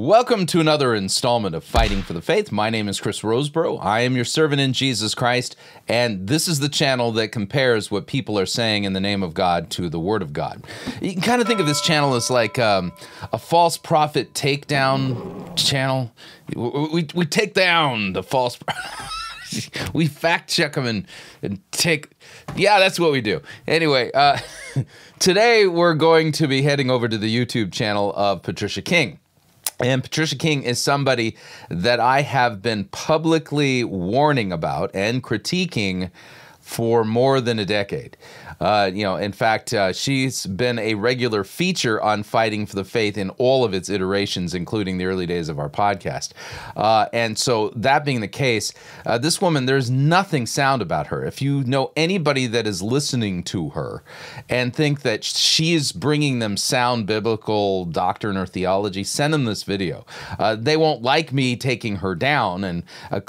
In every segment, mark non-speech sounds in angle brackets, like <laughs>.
Welcome to another installment of Fighting for the Faith. My name is Chris Rosebrough. I am your servant in Jesus Christ, and this is the channel that compares what people are saying in the name of God to the Word of God. You can kind of think of this channel as like um, a false prophet takedown channel. We, we, we take down the false. <laughs> we fact check them and, and take. Yeah, that's what we do. Anyway, uh, <laughs> today we're going to be heading over to the YouTube channel of Patricia King. And Patricia King is somebody that I have been publicly warning about and critiquing for more than a decade. Uh, you know, in fact, uh, she's been a regular feature on Fighting for the Faith in all of its iterations, including the early days of our podcast. Uh, and so, that being the case, uh, this woman, there's nothing sound about her. If you know anybody that is listening to her and think that she is bringing them sound biblical doctrine or theology, send them this video. Uh, they won't like me taking her down and uh,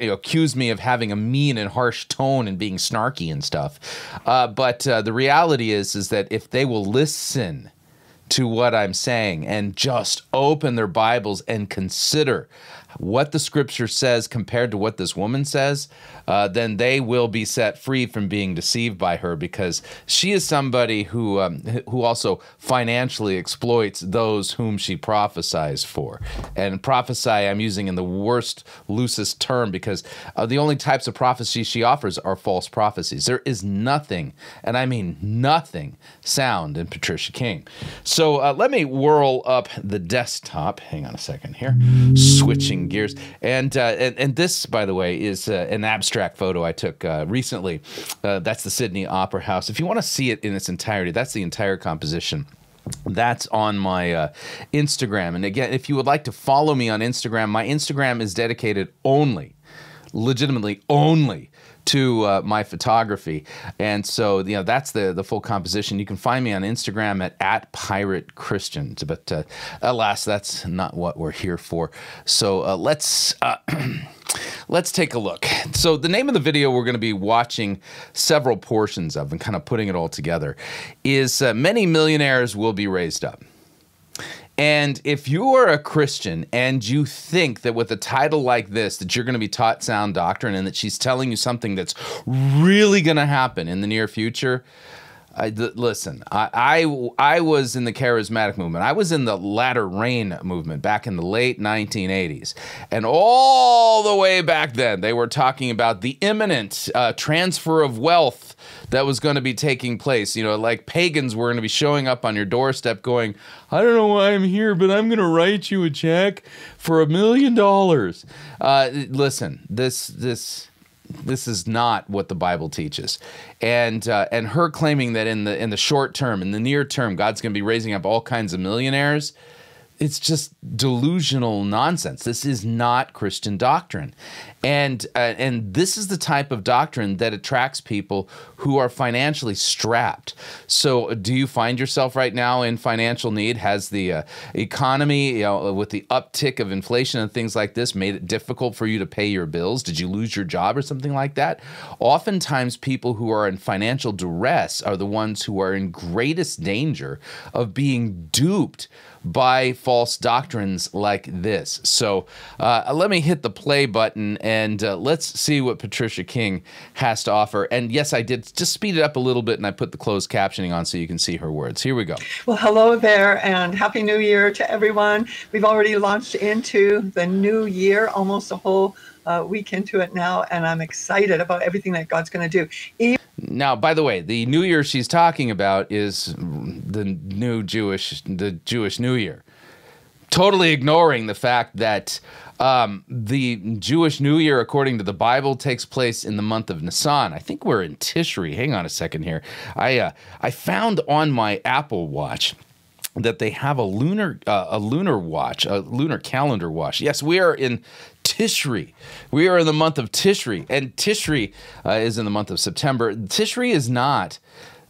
accuse me of having a mean and harsh tone and being snarky and stuff. but but uh, the reality is, is that if they will listen to what I'm saying and just open their Bibles and consider what the scripture says compared to what this woman says, uh, then they will be set free from being deceived by her because she is somebody who um, who also financially exploits those whom she prophesies for. And prophesy, I'm using in the worst, loosest term because uh, the only types of prophecy she offers are false prophecies. There is nothing, and I mean nothing, sound in Patricia King. So uh, let me whirl up the desktop. Hang on a second here, switching gears. And uh, and, and this, by the way, is uh, an abstract photo I took uh, recently. Uh, that's the Sydney Opera House. If you want to see it in its entirety, that's the entire composition that's on my uh, Instagram. And again, if you would like to follow me on Instagram, my Instagram is dedicated only, legitimately only to uh, my photography. And so, you know, that's the, the full composition. You can find me on Instagram at, at Pirate Christians. But uh, alas, that's not what we're here for. So uh, let's. Uh, <clears throat> let's take a look. So, the name of the video we're going to be watching several portions of and kind of putting it all together is uh, Many Millionaires Will Be Raised Up. And if you are a Christian and you think that with a title like this that you're going to be taught sound doctrine and that she's telling you something that's really going to happen in the near future, I, listen, I, I, I was in the charismatic movement. I was in the latter rain movement back in the late 1980s. And all the way back then, they were talking about the imminent uh, transfer of wealth that was going to be taking place. You know, like pagans were going to be showing up on your doorstep going, I don't know why I'm here, but I'm going to write you a check for a million dollars. Uh, listen, this, this, this is not what the Bible teaches. And uh, and her claiming that in the in the short term, in the near term, God's going to be raising up all kinds of millionaires it's just delusional nonsense. This is not Christian doctrine, and uh, and this is the type of doctrine that attracts people who are financially strapped. So, do you find yourself right now in financial need? Has the uh, economy, you know, with the uptick of inflation and things like this, made it difficult for you to pay your bills? Did you lose your job or something like that? Oftentimes, people who are in financial duress are the ones who are in greatest danger of being duped by false doctrines like this. So uh, let me hit the play button and uh, let's see what Patricia King has to offer. And yes, I did just speed it up a little bit and I put the closed captioning on so you can see her words. Here we go. Well, hello there and Happy New Year to everyone. We've already launched into the new year, almost a whole uh, week into it now, and I'm excited about everything that God's going to do. Even now, by the way, the New Year she's talking about is the new Jewish, the Jewish New Year. Totally ignoring the fact that um, the Jewish New Year, according to the Bible, takes place in the month of Nisan. I think we're in Tishri. Hang on a second here. I uh, I found on my Apple Watch that they have a lunar uh, a lunar watch, a lunar calendar watch. Yes, we are in Tishri. We are in the month of Tishri, and Tishri uh, is in the month of September. Tishri is not <laughs>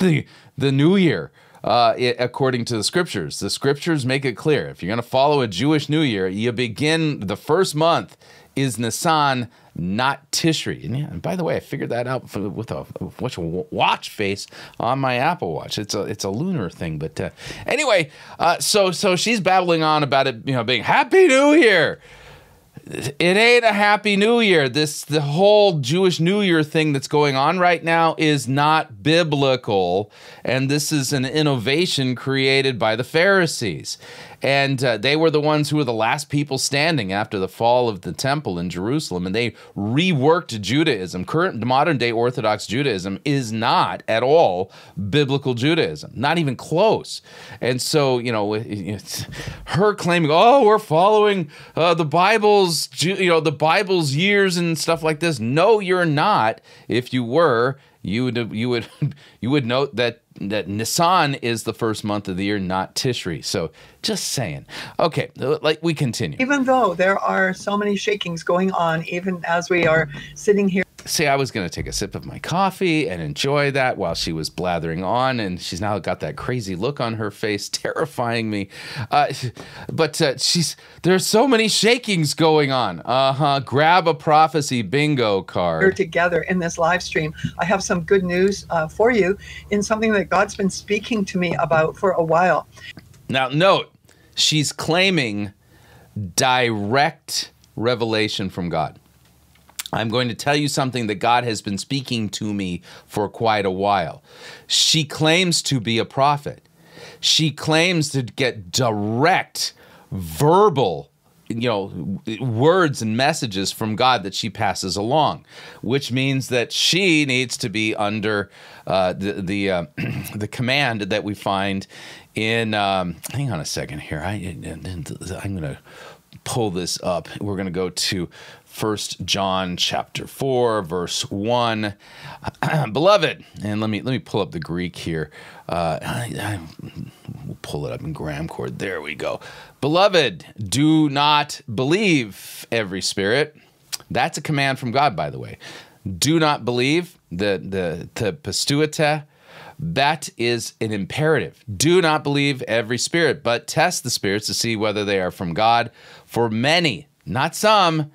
the the new year. uh, i according to the scriptures. The scriptures make it clear. If you're going to follow a Jewish New Year, you begin the first month is Nisan, not Tishri. And, yeah, and by the way, I figured that out for, with a, a watch face on my Apple Watch. It's a it's a lunar thing, but uh, anyway, uh, so so she's babbling on about it, you know, being Happy New Year it ain't a happy new year. This the whole jewish new year thing that's going on right now is not biblical and this is an innovation created by the pharisees and uh, they were the ones who were the last people standing after the fall of the temple in Jerusalem, and they reworked Judaism. Current modern day Orthodox Judaism is not at all biblical Judaism, not even close. And so, you know, <laughs> her claiming, "Oh, we're following uh, the Bible's, you know, the Bible's years and stuff like this." No, you're not. If you were, you would you would <laughs> you would note that that Nisan is the first month of the year, not Tishri. So just saying. Okay, like we continue. Even though there are so many shakings going on, even as we are sitting here See, I was going to take a sip of my coffee and enjoy that while she was blathering on, and she's now got that crazy look on her face, <laughs> terrifying me. Uh, but uh, she's there's so many shakings going on. Uh huh. Grab a prophecy bingo card. We're together in this live stream. I have some good news uh, for you in something that God's been speaking to me about for a while. Now, note, she's claiming direct revelation from God. I'm going to tell you something that God has been speaking to me for quite a while. She claims to be a prophet. She claims to get direct verbal you know words and messages from God that she passes along, which means that she needs to be under uh, the the uh, <clears throat> the command that we find in. Um, hang on a second here. I I'm gonna pull this up. We're gonna go to First John chapter 4 verse 1 <clears throat> beloved and let me let me pull up the Greek here. Uh, I, <sighs> I, we'll pull it up in GramCord there we go. Beloved do not believe every spirit. That's a command from God by the way. Do not believe the the the pisteuete that is an imperative. Do not believe every spirit, but test the spirits to see whether they are from God. For many, not some,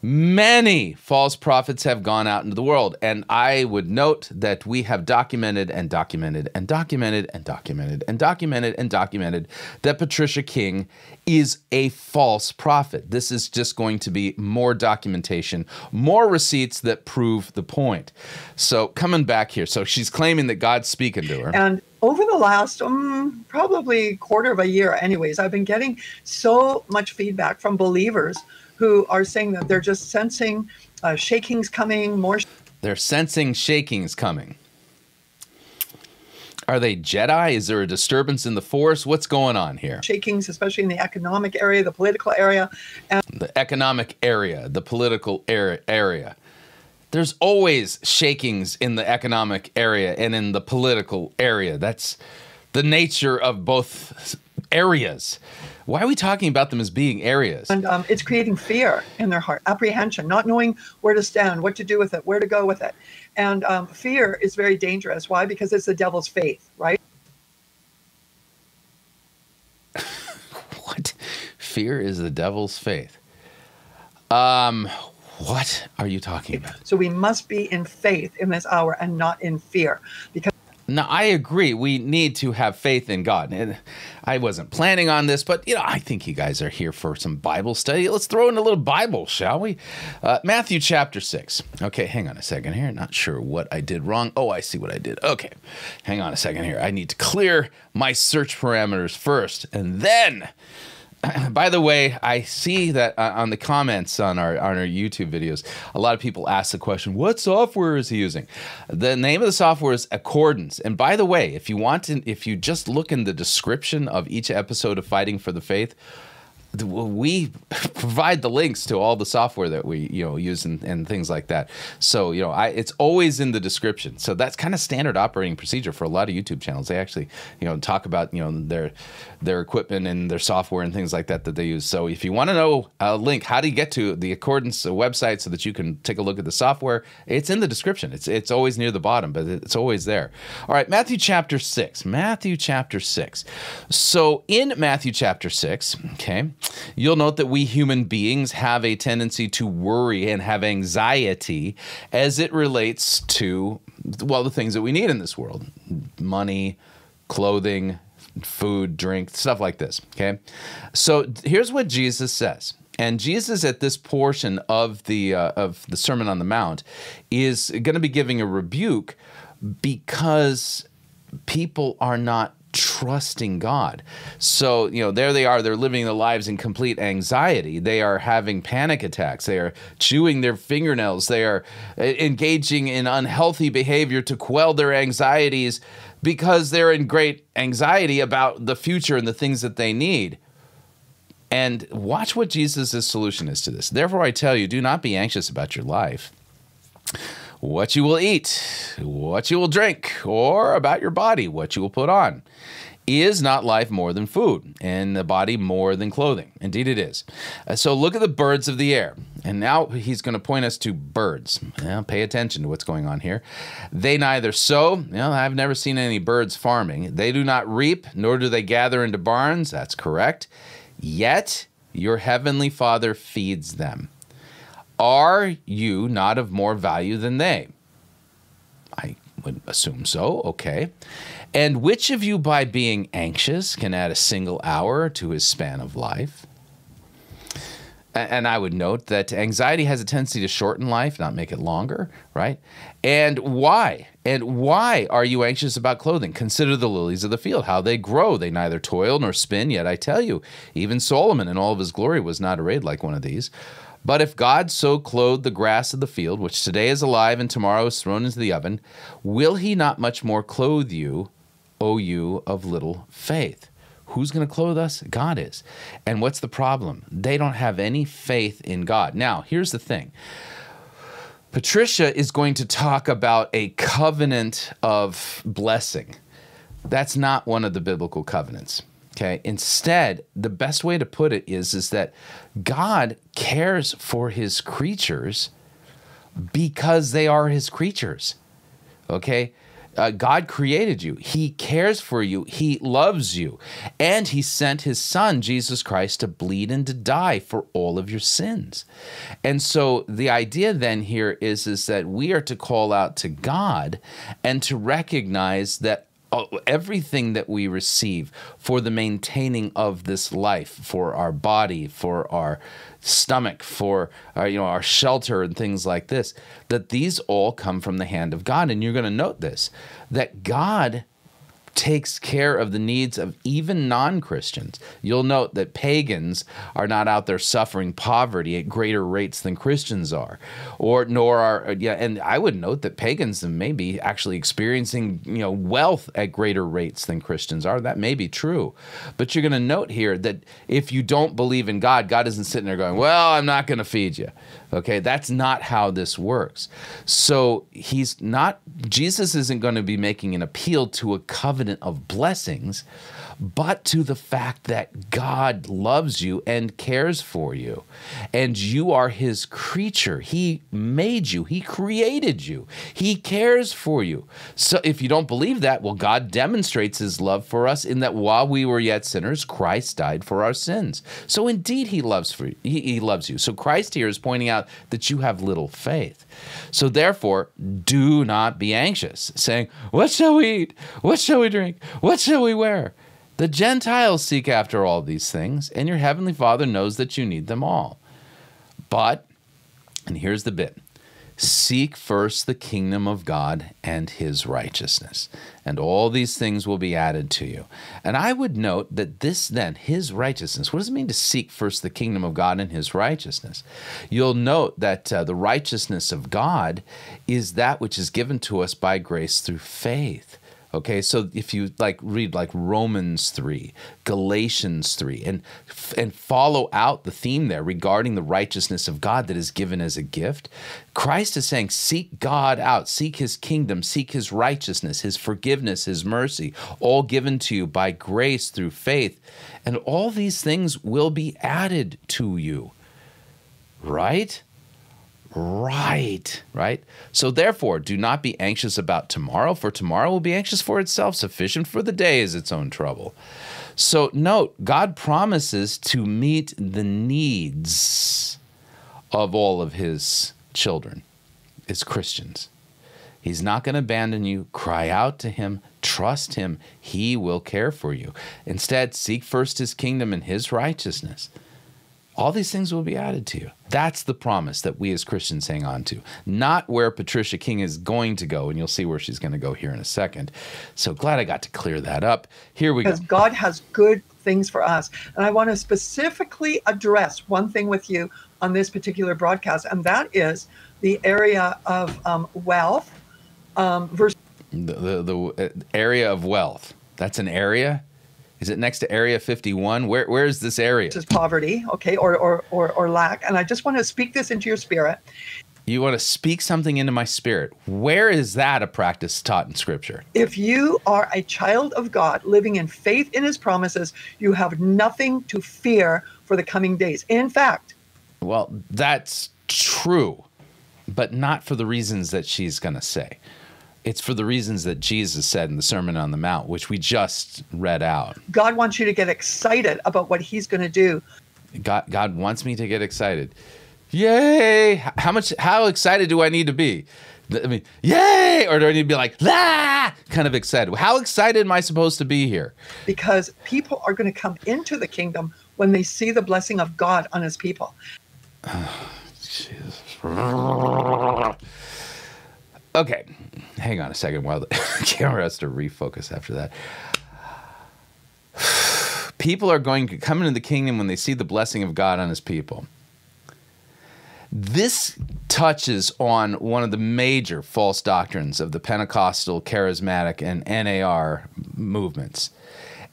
Many false prophets have gone out into the world, and I would note that we have documented and documented and documented and documented and documented and documented that Patricia King is a false prophet. This is just going to be more documentation, more receipts that prove the point. So, coming back here, so she's claiming that God's speaking to her. And over the last um, probably quarter of a year, anyways, I've been getting so much feedback from believers who are saying that they're just sensing uh, shakings coming, more. They're sensing shakings coming. Are they Jedi? Is there a disturbance in the force? What's going on here? Shakings, especially in the economic area, the political area. And the economic area, the political area. There's always shakings in the economic area and in the political area. That's the nature of both areas. Why are we talking about them as being areas? And um, it's creating fear in their heart, apprehension, not knowing where to stand, what to do with it, where to go with it. And um, fear is very dangerous. Why? Because it's the devil's faith, right? <laughs> what? Fear is the devil's faith. Um, what are you talking about? So we must be in faith in this hour and not in fear because now, I agree. We need to have faith in God. And I wasn't planning on this, but you know, I think you guys are here for some Bible study. Let's throw in a little Bible, shall we? Uh, Matthew chapter six. Okay, hang on a second here. Not sure what I did wrong. Oh, I see what I did. Okay, hang on a second here. I need to clear my search parameters first, and then <clears throat> by the way, I see that uh, on the comments on our on our YouTube videos, a lot of people ask the question, "What software is he using?" The name of the software is Accordance. And by the way, if you want to, if you just look in the description of each episode of Fighting for the Faith, we <laughs> provide the links to all the software that we you know use and, and things like that. So you know I, it's always in the description. So that's kind of standard operating procedure for a lot of youtube channels. They actually you know talk about you know their their equipment and their software and things like that that they use. So if you want to know a link how do you get to the accordance website so that you can take a look at the software? It's in the description. It's it's always near the bottom but it's always there. All right matthew chapter 6 matthew chapter 6 so in matthew chapter 6 okay You'll note that we human beings have a tendency to worry and have anxiety as it relates to, well, the things that we need in this world money, clothing, food, drink, stuff like this. Okay. So here's what Jesus says. And Jesus, at this portion of the uh, of the Sermon on the Mount, is going to be giving a rebuke because people are not trusting God. So, you know, there they are, they're living their lives in complete anxiety. They are having panic attacks. They are chewing their fingernails. They are uh, engaging in unhealthy behavior to quell their anxieties because they're in great anxiety about the future and the things that they need. And watch what Jesus' solution is to this. Therefore, I tell you, do not be anxious about your life what you will eat, what you will drink, or about your body, what you will put on. Is not life more than food, and the body more than clothing? Indeed, it is. Uh, so look at the birds of the air. And now he's going to point us to birds. Now, pay attention to what's going on here. They neither sow, you know, I've never seen any birds farming. They do not reap, nor do they gather into barns. That's correct. Yet your heavenly Father feeds them. Are you not of more value than they? I would assume so. Okay. And which of you, by being anxious, can add a single hour to his span of life? And I would note that anxiety has a tendency to shorten life, not make it longer, right? And why? And why are you anxious about clothing? Consider the lilies of the field, how they grow. They neither toil nor spin, yet I tell you, even Solomon in all of his glory was not arrayed like one of these. But if God so clothed the grass of the field, which today is alive and tomorrow is thrown into the oven, will he not much more clothe you, O you of little faith? Who's going to clothe us? God is. And what's the problem? They don't have any faith in God. Now, here's the thing. Patricia is going to talk about a covenant of blessing. That's not one of the biblical covenants. Okay. Instead, the best way to put it is, is that God cares for his creatures because they are his creatures. Okay. Uh, God created you. He cares for you. He loves you. And He sent His Son, Jesus Christ, to bleed and to die for all of your sins. And so the idea then here is, is that we are to call out to God and to recognize that everything that we receive for the maintaining of this life, for our body, for our stomach, for our, uh, you know our shelter and things like this, that these all come from the hand of God. And you're going to note this that God takes care of the needs of even non Christians. You'll note that pagans are not out there suffering poverty at greater rates than Christians are, or nor are uh, yeah. And I would note that pagans may be actually experiencing you know wealth at greater rates than Christians are. That may be true, but you're going to note here that if you don't believe in God, God isn't sitting there going, "Well, I'm not going to feed you." Okay, that's not how this works. So he's not, Jesus isn't going to be making an appeal to a covenant of blessings but to the fact that God loves you and cares for you. And you are his creature. He made you, he created you, he cares for you. So if you don't believe that, well, God demonstrates his love for us in that while we were yet sinners, Christ died for our sins. So indeed, he loves for. He, he loves you. So Christ here is pointing out that you have little faith. So therefore, do not be anxious, saying, What shall we eat? What shall we drink? What shall we wear? The Gentiles seek after all these things, and your heavenly Father knows that you need them all. But, and here's the bit seek first the kingdom of God and his righteousness, and all these things will be added to you. And I would note that this then, his righteousness, what does it mean to seek first the kingdom of God and his righteousness? You'll note that uh, the righteousness of God is that which is given to us by grace through faith Okay, so if you like read like Romans 3, Galatians 3 and and follow out the theme there regarding the righteousness of God that is given as a gift, Christ is saying seek God out, seek his kingdom, seek his righteousness, his forgiveness, his mercy, all given to you by grace through faith, and all these things will be added to you. Right? Right, right. So therefore, do not be anxious about tomorrow, for tomorrow will be anxious for itself. Sufficient for the day is its own trouble. So note, God promises to meet the needs of all of his children, his Christians. He's not going to abandon you. Cry out to him, trust him. He will care for you. Instead, seek first his kingdom and his righteousness all these things will be added to you. That's the promise that we as Christians hang on to, not where Patricia King is going to go. And you'll see where she's going to go here in a second. So glad I got to clear that up. Here we go. Because God has good things for us. And I want to specifically address one thing with you on this particular broadcast, and that is the area of um, wealth um, versus. The, the, the uh, area of wealth. That's an area? Is it next to Area 51? Where where is this area? This is poverty, okay, or, or or or lack. And I just want to speak this into your spirit. You want to speak something into my spirit. Where is that a practice taught in Scripture? If you are a child of God living in faith in His promises, you have nothing to fear for the coming days. In fact, well, that's true, but not for the reasons that she's going to say it's for the reasons that Jesus said in the Sermon on the Mount, which we just read out. God wants you to get excited about what He's going to do. God, God wants me to get excited. Yay! How much? How excited do I need to be? I mean, yay! Or do I need to be like, ah, kind of excited? How excited am I supposed to be here? Because people are going to come into the kingdom when they see the blessing of God on His people. <sighs> Jesus. Okay, hang on a second while the <laughs> camera has to refocus after that. <sighs> People are going to come into the kingdom when they see the blessing of God on his people. This touches on one of the major false doctrines of the Pentecostal, charismatic, and NAR movements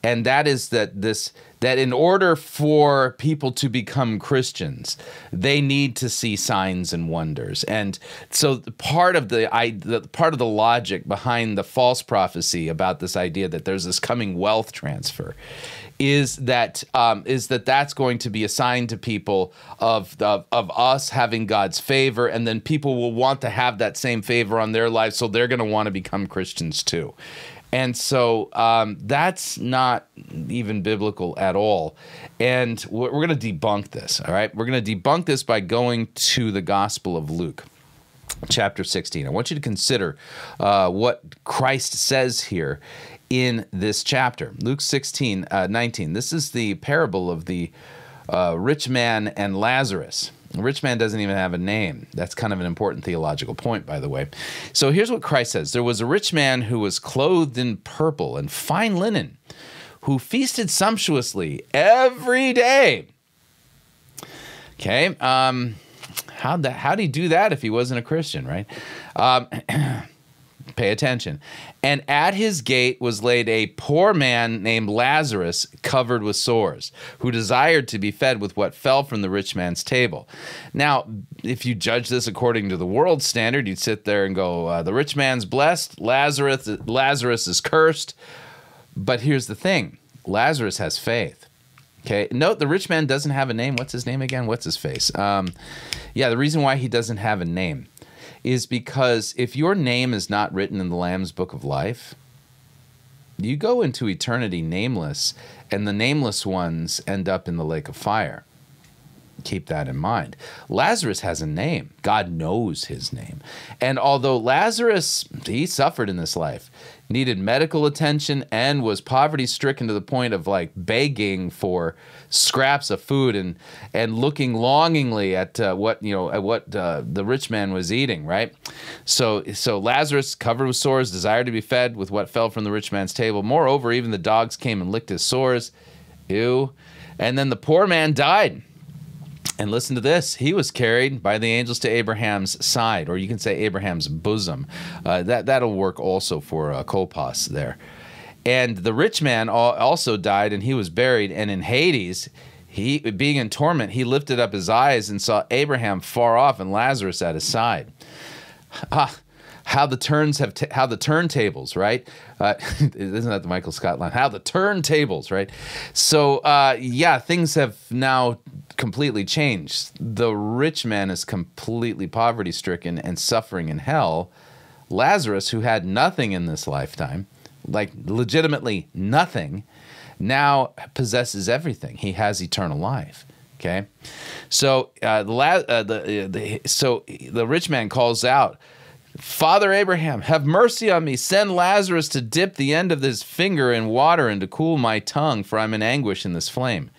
and that is that this that in order for people to become Christians, they need to see signs and wonders. And so part of the, I, the part of the logic behind the false prophecy about this idea that there's this coming wealth transfer is that um, is that that's going to be a sign to people of, of of us having God's favor, and then people will want to have that same favor on their lives, so they're going to want to become Christians too. And so um, that's not even biblical at all. And we're, we're going to debunk this, all right? We're going to debunk this by going to the Gospel of Luke chapter 16. I want you to consider uh, what Christ says here in this chapter. Luke 16, uh, 19. This is the parable of the uh, rich man and Lazarus. Rich man doesn't even have a name. That's kind of an important theological point, by the way. So here's what Christ says There was a rich man who was clothed in purple and fine linen, who feasted sumptuously every day. Okay. Um, how'd, that, how'd he do that if he wasn't a Christian, right? Um, <clears throat> Pay attention. And at his gate was laid a poor man named Lazarus, covered with sores, who desired to be fed with what fell from the rich man's table. Now, if you judge this according to the world standard, you'd sit there and go, uh, "The rich man's blessed, Lazarus, Lazarus is cursed." But here's the thing: Lazarus has faith. Okay. Note the rich man doesn't have a name. What's his name again? What's his face? Um, yeah, the reason why he doesn't have a name is because if your name is not written in the Lamb's book of life, you go into eternity nameless, and the nameless ones end up in the lake of fire. Keep that in mind. Lazarus has a name. God knows his name. And although Lazarus, he suffered in this life, needed medical attention and was poverty stricken to the point of like begging for scraps of food and and looking longingly at uh, what you know at what uh, the rich man was eating right so so Lazarus covered with sores desired to be fed with what fell from the rich man's table moreover even the dogs came and licked his sores ew and then the poor man died And listen to this. He was carried by the angels to Abraham's side, or you can say Abraham's bosom. Uh, that, that'll work also for uh, kolpos there. And the rich man also died, and he was buried. And in Hades, he being in torment, he lifted up his eyes and saw Abraham far off and Lazarus at his side. Ah, how the turns have how the turntables, right? Uh, <laughs> isn't that the Michael Scott line? How the turntables, right? So uh, yeah, things have now completely changed. The rich man is completely poverty stricken and suffering in hell. Lazarus, who had nothing in this lifetime, like legitimately nothing, now possesses everything. He has eternal life. Okay, so uh, the, uh, the, uh, the so the rich man calls out Father Abraham, have mercy on me. Send Lazarus to dip the end of his finger in water and to cool my tongue, for I'm in anguish in this flame.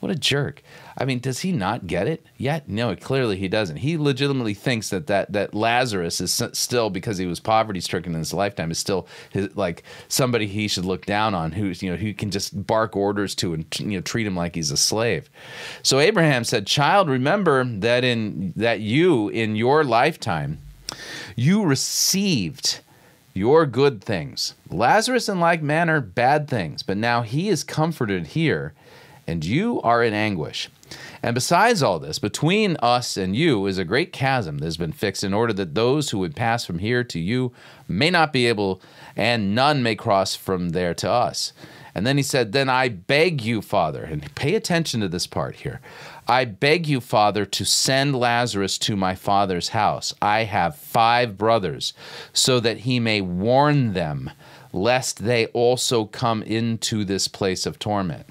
What a jerk. I mean, does he not get it yet? No, clearly he doesn't. He legitimately thinks that that, that Lazarus is still, because he was poverty stricken in his lifetime, is still his, like somebody he should look down on, who's, you know, who can just bark orders to and, you know, treat him like he's a slave. So Abraham said, Child, remember that in that you in your lifetime, you received your good things. Lazarus, in like manner, bad things, but now he is comforted here, and you are in anguish. And besides all this, between us and you is a great chasm that has been fixed in order that those who would pass from here to you may not be able, and none may cross from there to us. And then he said, Then I beg you, Father, and pay attention to this part here. I beg you, Father, to send Lazarus to my father's house. I have five brothers, so that he may warn them, lest they also come into this place of torment.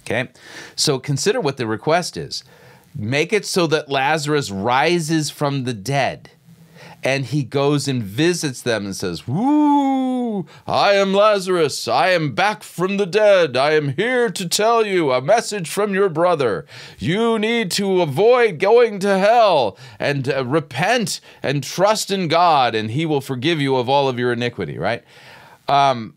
Okay? So consider what the request is make it so that Lazarus rises from the dead and he goes and visits them and says, Woo, I am Lazarus. I am back from the dead. I am here to tell you a message from your brother. You need to avoid going to hell and uh, repent and trust in God, and he will forgive you of all of your iniquity, right? Um,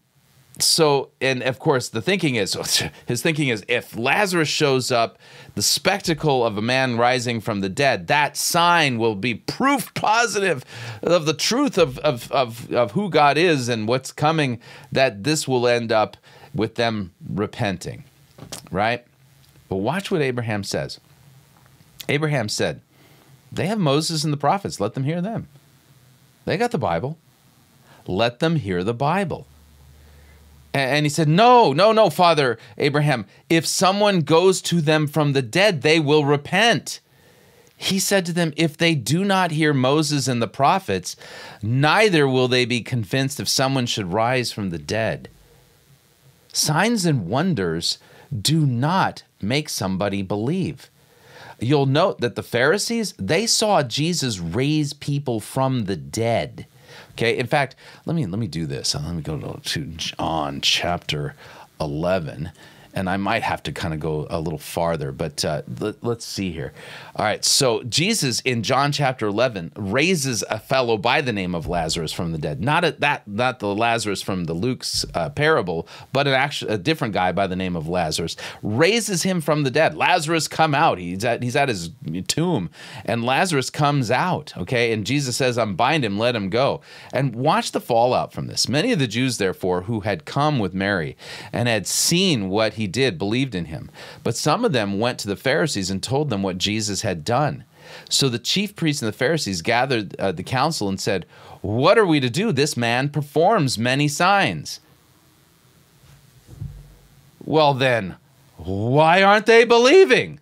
so and of course the thinking is <laughs> his thinking is if lazarus shows up the spectacle of a man rising from the dead that sign will be proof positive of the truth of of of, of who god is and what's coming that this will end up with them repenting right? But watch what abraham says. Abraham said they have moses and the prophets. Let them hear them. They got the bible. Let them hear the bible and he said, No, no, no, Father Abraham. If someone goes to them from the dead, they will repent. He said to them, If they do not hear Moses and the prophets, neither will they be convinced if someone should rise from the dead. Signs and wonders do not make somebody believe. You'll note that the Pharisees, they saw Jesus raise people from the dead. Okay. In fact, let me let me do this. Let me go to John chapter 11 and I might have to kind of go a little farther, but uh, let, us see here. All right, so Jesus in John chapter 11 raises a fellow by the name of Lazarus from the dead. Not that, not the Lazarus from the Luke's uh, parable, but an actual, a different guy by the name of Lazarus raises him from the dead. Lazarus, come out. He's at, he's at his tomb, and Lazarus comes out. Okay, and Jesus says, "Unbind him, let him go." And watch the fallout from this. Many of the Jews, therefore, who had come with Mary and had seen what he he did believed in him. But some of them went to the Pharisees and told them what Jesus had done. So the chief priests and the Pharisees gathered uh, the council and said, What are we to do? This man performs many signs. Well, then, why aren't they believing?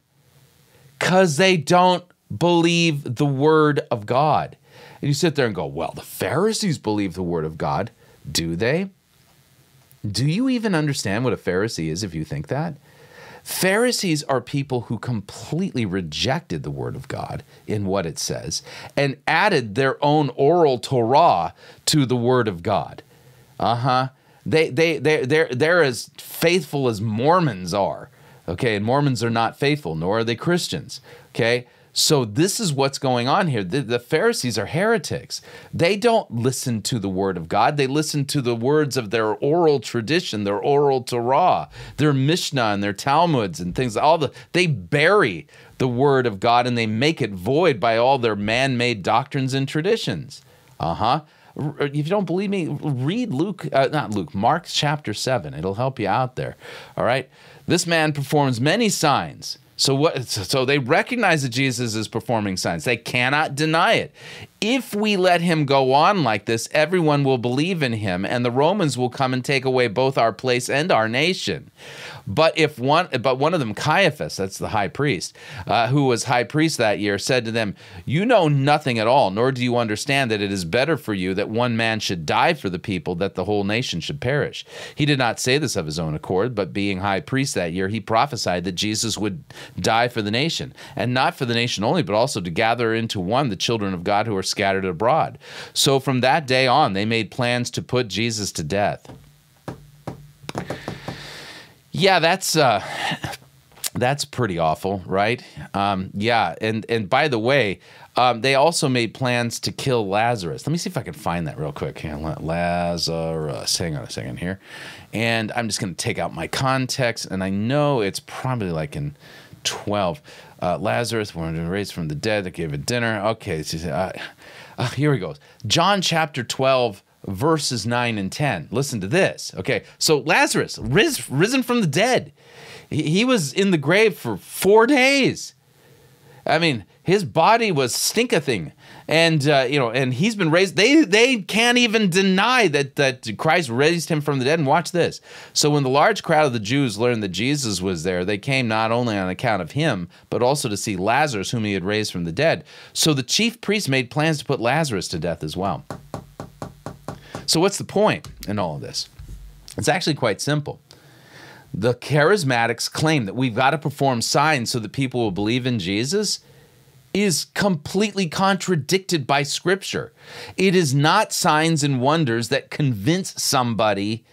Because they don't believe the word of God. And you sit there and go, Well, the Pharisees believe the word of God. Do they? Do you even understand what a Pharisee is if you think that? Pharisees are people who completely rejected the word of God in what it says and added their own oral Torah to the word of God. Uh huh. They, they, they, they're, they're as faithful as Mormons are. Okay. And Mormons are not faithful, nor are they Christians. Okay. So this is what's going on here. The, the, Pharisees are heretics. They don't listen to the word of God. They listen to the words of their oral tradition, their oral Torah, their Mishnah and their Talmuds and things. All the they bury the word of God and they make it void by all their man-made doctrines and traditions. Uh-huh. If you don't believe me, read Luke, uh, not Luke, Mark chapter 7. It'll help you out there. All right. This man performs many signs so what? So they recognize that Jesus is performing signs. They cannot deny it. If we let him go on like this, everyone will believe in him, and the Romans will come and take away both our place and our nation. But if one, but one of them, Caiaphas, that's the high priest, uh, who was high priest that year, said to them, "You know nothing at all, nor do you understand that it is better for you that one man should die for the people, that the whole nation should perish." He did not say this of his own accord, but being high priest that year, he prophesied that Jesus would die for the nation, and not for the nation only, but also to gather into one the children of God who are scattered abroad. So from that day on, they made plans to put Jesus to death. Yeah, that's uh, that's pretty awful, right? Um, yeah, and and by the way, um, they also made plans to kill Lazarus. Let me see if I can find that real quick. Lazarus. Hang on a second here, and I'm just going to take out my context, and I know it's probably like in 12. Uh, Lazarus, when raised from the dead, they gave a dinner. Okay, so, uh, uh, here he goes. John chapter 12 verses 9 and 10. Listen to this. Okay, so Lazarus, ris- risen from the dead, he, he was in the grave for four days. I mean, his body was stinkething, and uh, you know, and he's been raised. They they can't even deny that that Christ raised him from the dead. And watch this. So when the large crowd of the Jews learned that Jesus was there, they came not only on account of him, but also to see Lazarus, whom he had raised from the dead. So the chief priests made plans to put Lazarus to death as well. So, what's the point in all of this? It's actually quite simple. The charismatics claim that we've got to perform signs so that people will believe in Jesus is completely contradicted by Scripture. It is not signs and wonders that convince somebody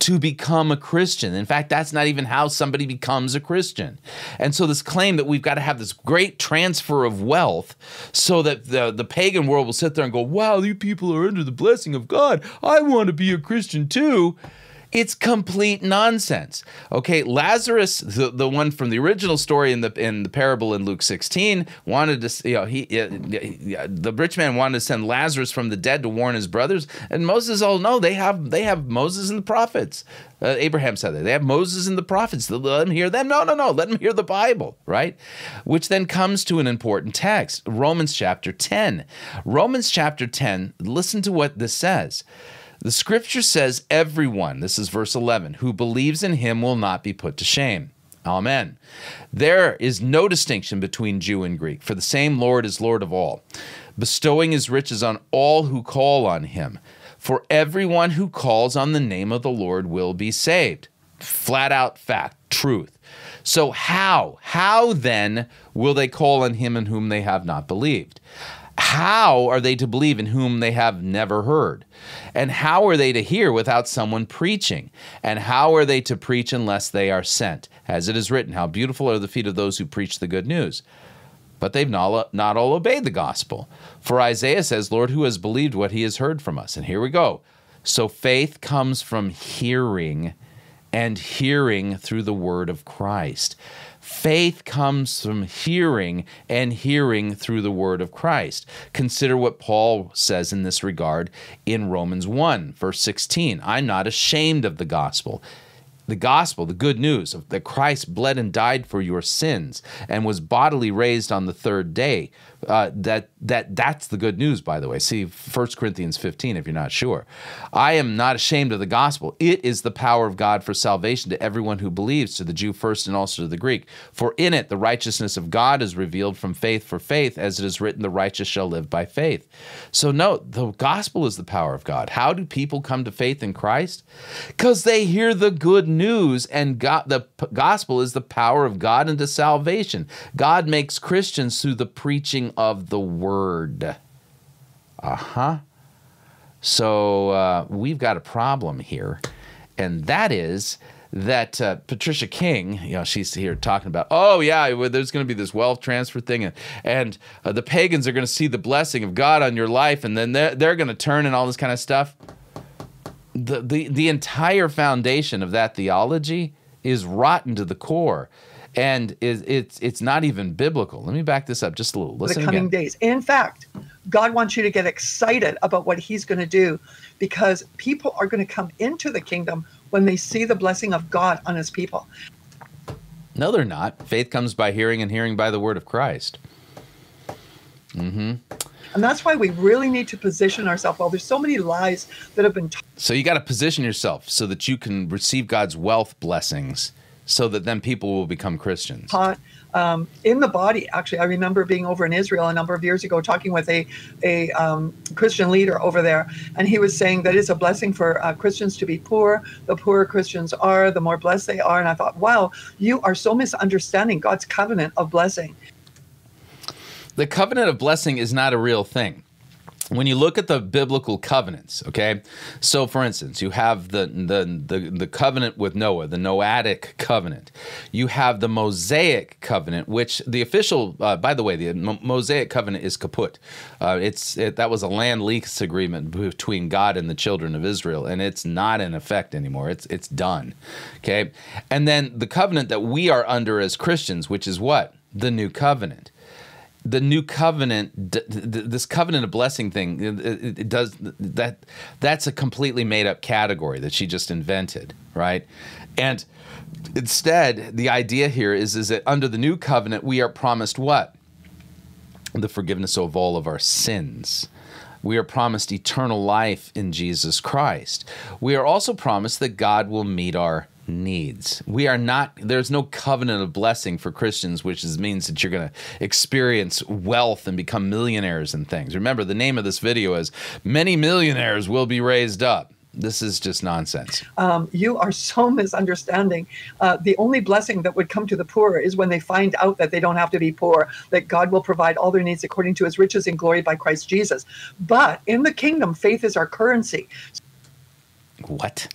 to become a Christian. In fact, that's not even how somebody becomes a Christian. And so, this claim that we've got to have this great transfer of wealth so that the, the pagan world will sit there and go, wow, you people are under the blessing of God. I want to be a Christian too it's complete nonsense. Okay, Lazarus, the, the one from the original story in the in the parable in Luke 16, wanted to you know he the rich man wanted to send Lazarus from the dead to warn his brothers, and Moses all know they have they have Moses and the prophets. Uh, Abraham said that they have Moses and the prophets. Let them hear them. No, no, no. Let them hear the Bible, right? Which then comes to an important text, Romans chapter 10. Romans chapter 10. Listen to what this says. The scripture says, Everyone, this is verse 11, who believes in him will not be put to shame. Amen. There is no distinction between Jew and Greek, for the same Lord is Lord of all, bestowing his riches on all who call on him. For everyone who calls on the name of the Lord will be saved. Flat out fact, truth. So, how? How then will they call on him in whom they have not believed? How are they to believe in whom they have never heard? And how are they to hear without someone preaching? And how are they to preach unless they are sent? As it is written, How beautiful are the feet of those who preach the good news. But they've not, not all obeyed the gospel. For Isaiah says, Lord, who has believed what he has heard from us? And here we go. So faith comes from hearing, and hearing through the word of Christ. Faith comes from hearing, and hearing through the word of Christ. Consider what Paul says in this regard in Romans 1, verse 16. I'm not ashamed of the gospel the gospel, the good news of that Christ bled and died for your sins and was bodily raised on the third day uh, that that that's the good news, by the way. See 1 Corinthians 15 if you're not sure. I am not ashamed of the gospel. It is the power of God for salvation to everyone who believes, to the Jew first and also to the Greek. For in it the righteousness of God is revealed from faith for faith, as it is written, the righteous shall live by faith. So note, the gospel is the power of God. How do people come to faith in Christ? Because they hear the good news, and God, the gospel is the power of God into salvation. God makes Christians through the preaching of the word. Uh huh. So uh, we've got a problem here, and that is that uh, Patricia King, you know, she's here talking about, oh yeah, there's going to be this wealth transfer thing, and and uh, the pagans are going to see the blessing of God on your life, and then they're they're going to turn and all this kind of stuff. The the the entire foundation of that theology is rotten to the core and is it's it's not even biblical. Let me back this up just a little. Listen the coming again. days. In fact, God wants you to get excited about what He's going to do, because people are going to come into the kingdom when they see the blessing of God on His people. No, they're not. Faith comes by hearing, and hearing by the word of Christ. Mm-hmm. And that's why we really need to position ourselves. Well, there's so many lies that have been. T- so you got to position yourself so that you can receive God's wealth blessings so that then people will become Christians? Um, in the body. Actually, I remember being over in Israel a number of years ago, talking with a a um, Christian leader over there, and he was saying that it's a blessing for uh, Christians to be poor. The poorer Christians are, the more blessed they are. And I thought, wow, you are so misunderstanding God's covenant of blessing. The covenant of blessing is not a real thing when you look at the biblical covenants, okay, so for instance, you have the, the the the, covenant with Noah, the Noahic covenant. You have the Mosaic covenant, which the official, uh, by the way, the Mosaic covenant is kaput. Uh, it's it, that was a land lease agreement between God and the children of Israel, and it's not in effect anymore. It's it's done, okay. And then the covenant that we are under as Christians, which is what the new covenant the new covenant this covenant of blessing thing it, does that that's a completely made up category that she just invented right? And instead the idea here is is that under the new covenant we are promised what? The forgiveness of all of our sins. We are promised eternal life in Jesus Christ. We are also promised that God will meet our needs. We are not, there's no covenant of blessing for Christians, which is, means that you're going to experience wealth and become millionaires and things. Remember, the name of this video is Many Millionaires Will Be Raised Up. This is just nonsense. Um, you are so misunderstanding. Uh, the only blessing that would come to the poor is when they find out that they don't have to be poor, that God will provide all their needs according to his riches and glory by Christ Jesus. But in the kingdom, faith is our currency. What?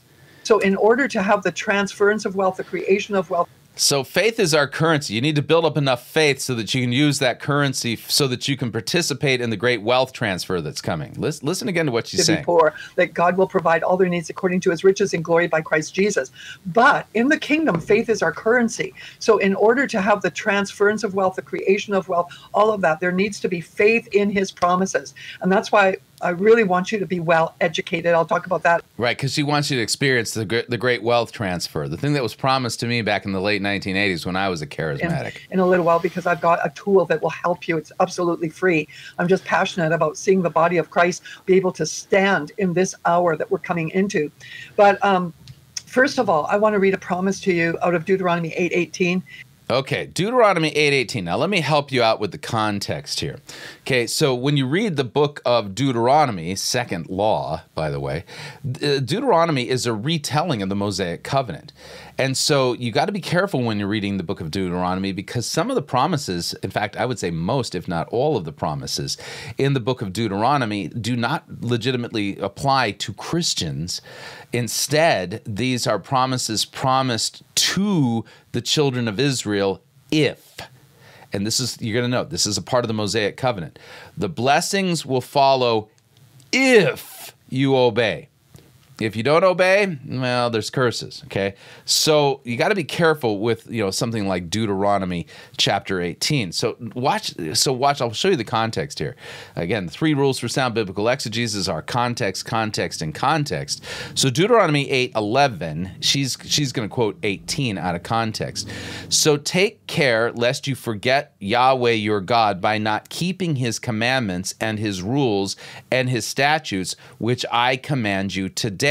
So, in order to have the transference of wealth, the creation of wealth, so faith is our currency. You need to build up enough faith so that you can use that currency so that you can participate in the great wealth transfer that's coming. Listen, listen again to what she's saying. Poor, that God will provide all their needs according to his riches and glory by Christ Jesus. But in the kingdom, faith is our currency. So in order to have the transference of wealth, the creation of wealth, all of that, there needs to be faith in his promises. And that's why I really want you to be well educated. I'll talk about that. Right, because she wants you to experience the the great wealth transfer, the thing that was promised to me back in the late 1980s when I was a charismatic. In, in a little while, because I've got a tool that will help you. It's absolutely free. I'm just passionate about seeing the body of Christ be able to stand in this hour that we're coming into. But um, first of all, I want to read a promise to you out of Deuteronomy 8:18. Okay, Deuteronomy 8:18. Now let me help you out with the context here. Okay, so when you read the book of Deuteronomy, second law, by the way, uh, Deuteronomy is a retelling of the Mosaic covenant. And so you got to be careful when you're reading the book of Deuteronomy because some of the promises, in fact, I would say most, if not all of the promises in the book of Deuteronomy do not legitimately apply to Christians. Instead, these are promises promised to the children of Israel if and this is you're going to note this is a part of the Mosaic covenant. The blessings will follow if you obey. If you don't obey, well, there's curses. Okay, so you got to be careful with you know something like Deuteronomy chapter 18. So watch. So watch. I'll show you the context here. Again, three rules for sound biblical exegesis are context, context, and context. So Deuteronomy 8, 11. She's she's going to quote 18 out of context. So take care lest you forget Yahweh your God by not keeping His commandments and His rules and His statutes, which I command you today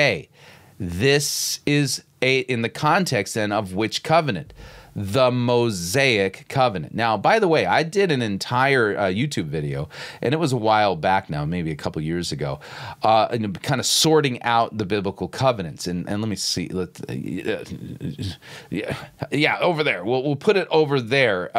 This is a in the context then of which covenant? The Mosaic covenant. Now, by the way, I did an entire uh, YouTube video, and it was a while back now, maybe a couple years ago, uh, and kind of sorting out the biblical covenants. And, and let me see, let uh, yeah, yeah, over there. We'll we'll put it over there.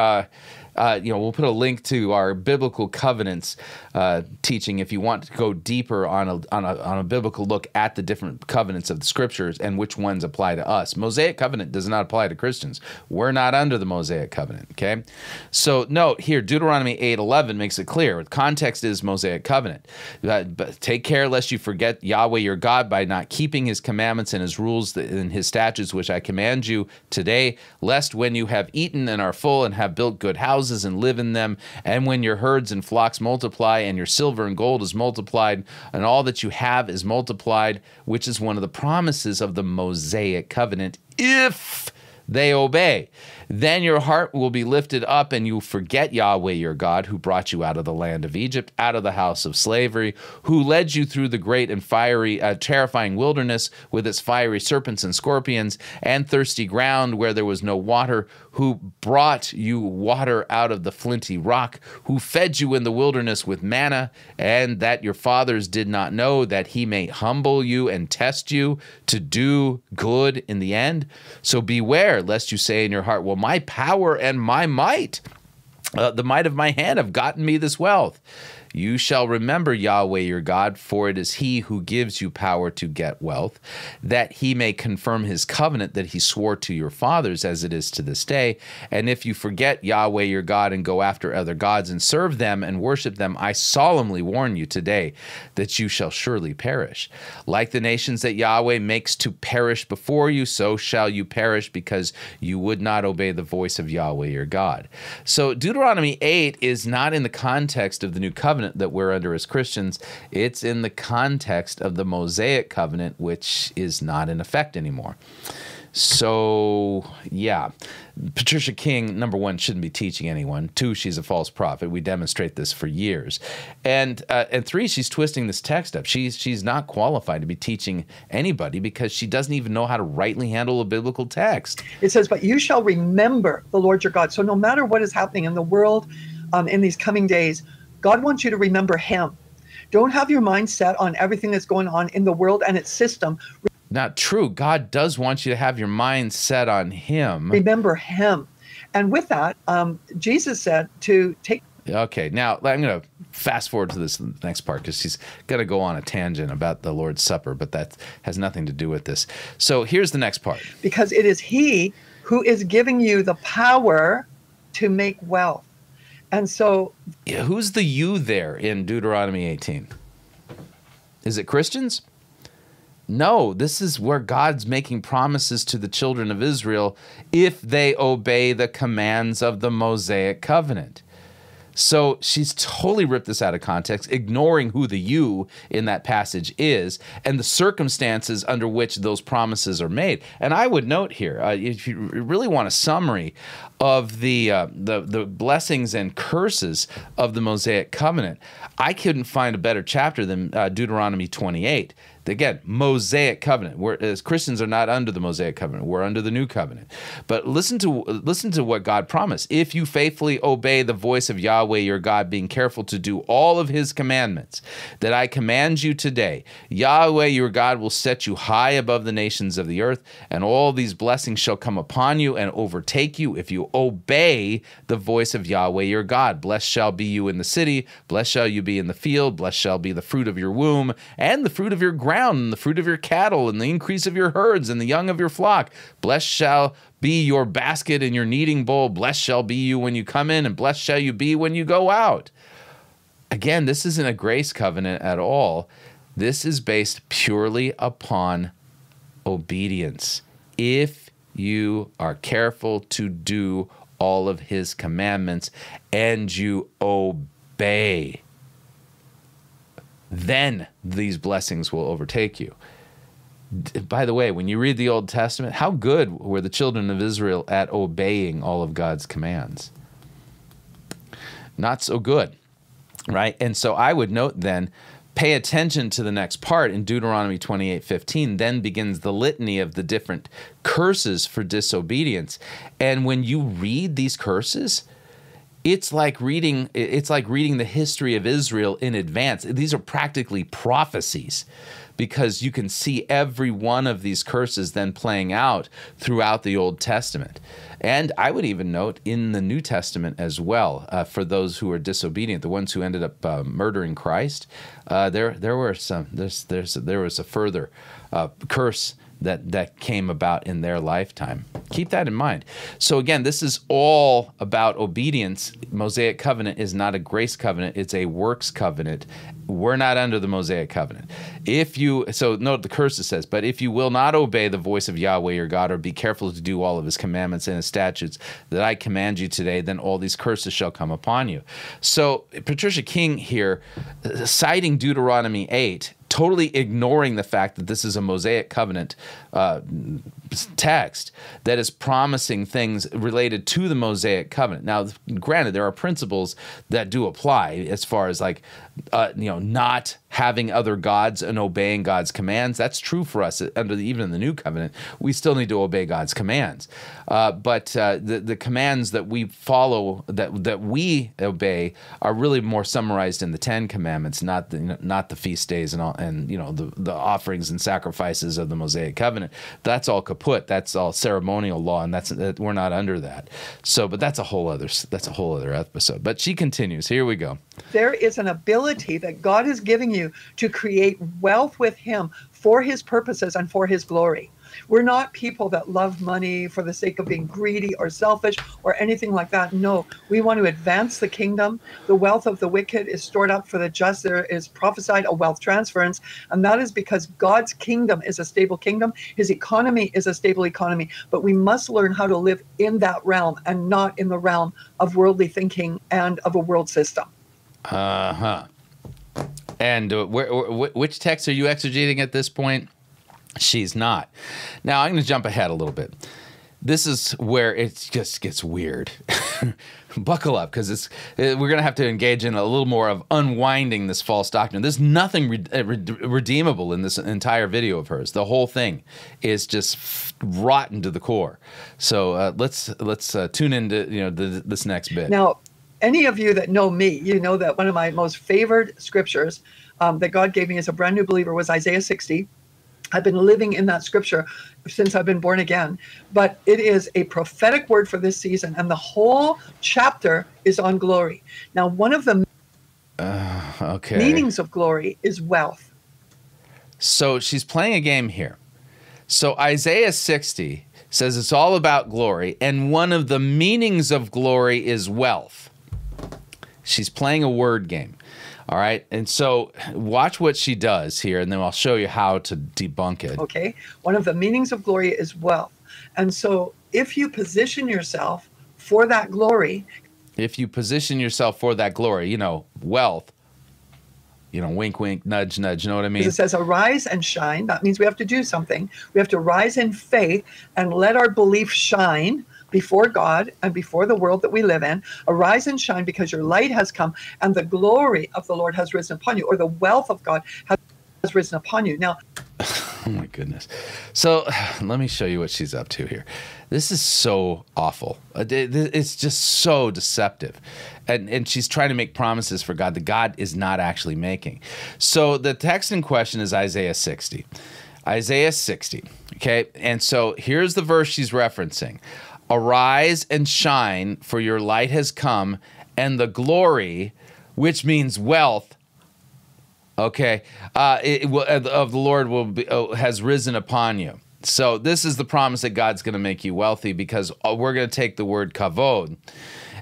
Uh, you know, we'll put a link to our biblical covenants uh, teaching if you want to go deeper on a, on a on a biblical look at the different covenants of the scriptures and which ones apply to us. Mosaic covenant does not apply to Christians. We're not under the Mosaic covenant. Okay, so note here, Deuteronomy eight eleven makes it clear. Context is Mosaic covenant. Uh, but take care lest you forget Yahweh your God by not keeping His commandments and His rules and His statutes, which I command you today, lest when you have eaten and are full and have built good houses and live in them, and when your herds and flocks multiply and your silver and gold is multiplied and all that you have is multiplied, which is one of the promises of the Mosaic covenant, if they obey. Then your heart will be lifted up, and you will forget Yahweh your God, who brought you out of the land of Egypt, out of the house of slavery, who led you through the great and fiery, uh, terrifying wilderness with its fiery serpents and scorpions, and thirsty ground where there was no water, who brought you water out of the flinty rock, who fed you in the wilderness with manna, and that your fathers did not know, that he may humble you and test you to do good in the end. So beware, lest you say in your heart, Well, my power and my might, uh, the might of my hand, have gotten me this wealth. You shall remember Yahweh your God, for it is he who gives you power to get wealth, that he may confirm his covenant that he swore to your fathers as it is to this day. And if you forget Yahweh your God and go after other gods and serve them and worship them, I solemnly warn you today that you shall surely perish. Like the nations that Yahweh makes to perish before you, so shall you perish because you would not obey the voice of Yahweh your God. So Deuteronomy 8 is not in the context of the new covenant covenant that we're under as Christians, it's in the context of the Mosaic covenant, which is not in effect anymore. So, yeah, Patricia King, number one, shouldn't be teaching anyone. Two, she's a false prophet. We demonstrate this for years. And uh, and three, she's twisting this text up. She's she's not qualified to be teaching anybody because she doesn't even know how to rightly handle a biblical text. It says, "But you shall remember the Lord your God." So no matter what is happening in the world, um, in these coming days, God wants you to remember Him. Don't have your mind set on everything that's going on in the world and its system. Not true. God does want you to have your mind set on Him. Remember Him. And with that, um, Jesus said to take. Okay, now I'm going to fast forward to this next part because she's going to go on a tangent about the Lord's Supper, but that has nothing to do with this. So here's the next part. Because it is He who is giving you the power to make wealth. And so, yeah, who's the you there in Deuteronomy 18? Is it Christians? No, this is where God's making promises to the children of Israel if they obey the commands of the Mosaic covenant. So she's totally ripped this out of context, ignoring who the you in that passage is and the circumstances under which those promises are made. And I would note here, uh, if you really want a summary of the, uh, the the blessings and curses of the Mosaic covenant, I couldn't find a better chapter than uh, Deuteronomy 28 again mosaic covenant. We're as christians are not under the mosaic covenant. We're under the new covenant. But listen to listen to what god promised. If you faithfully obey the voice of yahweh your god being careful to do all of his commandments that i command you today yahweh your god will set you high above the nations of the earth and all these blessings shall come upon you and overtake you if you obey the voice of yahweh your god. Blessed shall be you in the city. Blessed shall you be in the field. Blessed shall be the fruit of your womb and the fruit of your ground ground, and the fruit of your cattle, and the increase of your herds, and the young of your flock. Blessed shall be your basket and your kneading bowl. Blessed shall be you when you come in, and blessed shall you be when you go out. Again, this isn't a grace covenant at all. This is based purely upon obedience. If you are careful to do all of his commandments and you obey then these blessings will overtake you. By the way, when you read the Old Testament, how good were the children of Israel at obeying all of God's commands? Not so good, right? And so I would note then, pay attention to the next part in Deuteronomy 28 15. Then begins the litany of the different curses for disobedience. And when you read these curses, it's like reading it's like reading the history of Israel in advance. These are practically prophecies because you can see every one of these curses then playing out throughout the Old Testament. And I would even note in the New Testament as well, uh, for those who are disobedient, the ones who ended up uh, murdering Christ, uh, there there were some there's there's there was a further uh, curse that that came about in their lifetime. Keep that in mind. So again, this is all about obedience. Mosaic covenant is not a grace covenant, it's a works covenant. We're not under the Mosaic covenant. If you so note the curse says, but if you will not obey the voice of Yahweh your God or be careful to do all of his commandments and his statutes that I command you today, then all these curses shall come upon you. So Patricia King here citing Deuteronomy 8 totally ignoring the fact that this is a Mosaic covenant uh, text that is promising things related to the Mosaic covenant. Now, granted, there are principles that do apply as far as like, uh, you know, not having other gods and obeying God's commands. That's true for us under the, even in the new covenant. We still need to obey God's commands, uh, but uh, the the commands that we follow that that we obey are really more summarized in the Ten Commandments, not the not the feast days and all, and you know the the offerings and sacrifices of the Mosaic covenant. That's all kaput. That's all ceremonial law, and that's that, we're not under that. So, but that's a whole other that's a whole other episode. But she continues. Here we go. There is an ability that God is giving you to create wealth with Him for His purposes and for His glory. We're not people that love money for the sake of being greedy or selfish or anything like that. No, we want to advance the kingdom. The wealth of the wicked is stored up for the just. There is prophesied a wealth transference, and that is because God's kingdom is a stable kingdom. His economy is a stable economy, but we must learn how to live in that realm and not in the realm of worldly thinking and of a world system. Uh huh. And uh, where, wh- which text are you exegeting at this point? She's not. Now I'm going to jump ahead a little bit. This is where it just gets weird. <laughs> Buckle up because it's uh, we're going to have to engage in a little more of unwinding this false doctrine. There's nothing re- uh, redeemable in this entire video of hers. The whole thing is just rotten to the core. So uh, let's let's uh, tune into you know the, this next bit. Now, any of you that know me, you know that one of my most favored scriptures um, that God gave me as a brand new believer was Isaiah 60. I've been living in that scripture since I've been born again. But it is a prophetic word for this season, and the whole chapter is on glory. Now, one of the uh, okay. meanings of glory is wealth. So she's playing a game here. So Isaiah 60 says it's all about glory, and one of the meanings of glory is wealth. She's playing a word game. All right. And so watch what she does here, and then I'll show you how to debunk it. Okay. One of the meanings of glory is wealth. And so if you position yourself for that glory, if you position yourself for that glory, you know, wealth, you know, wink, wink, nudge, nudge. You know what I mean? It says, arise and shine. That means we have to do something. We have to rise in faith and let our belief shine before God and before the world that we live in. Arise and shine because your light has come and the glory of the Lord has risen upon you, or the wealth of God has risen upon you. Now, <laughs> oh my goodness. So <sighs> let me show you what she's up to here. This is so awful. Uh, it's just so deceptive. And, and she's trying to make promises for God that God is not actually making. So the text in question is Isaiah 60. Isaiah 60. Okay. And so here's the verse she's referencing Arise and shine, for your light has come, and the glory, which means wealth, okay, uh, it, of the Lord will be, uh, has risen upon you. So this is the promise that God's going to make you wealthy because uh, we're going to take the word kavod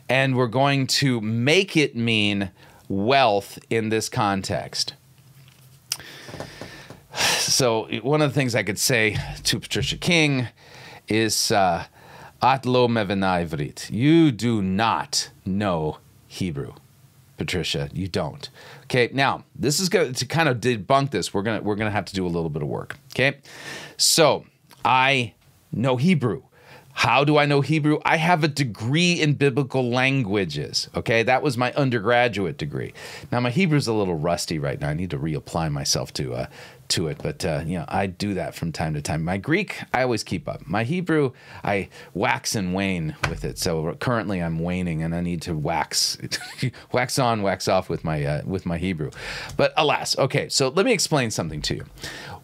and we're going to make it mean wealth in this context. <sighs> So one of the things I could say to Patricia King is uh, Atlo mevenaivrit. You do not know Hebrew. Patricia, you don't. Okay, now this is going to kind of debunk this. We're gonna we're gonna have to do a little bit of work. Okay, so I know Hebrew. How do I know Hebrew? I have a degree in biblical languages. Okay, that was my undergraduate degree. Now my Hebrew's a little rusty right now. I need to reapply myself to uh, to it, but uh, you know I do that from time to time. My Greek, I always keep up. My Hebrew, I wax and wane with it. So currently, I'm waning, and I need to wax, <laughs> wax on, wax off with my uh, with my Hebrew. But alas, okay. So let me explain something to you.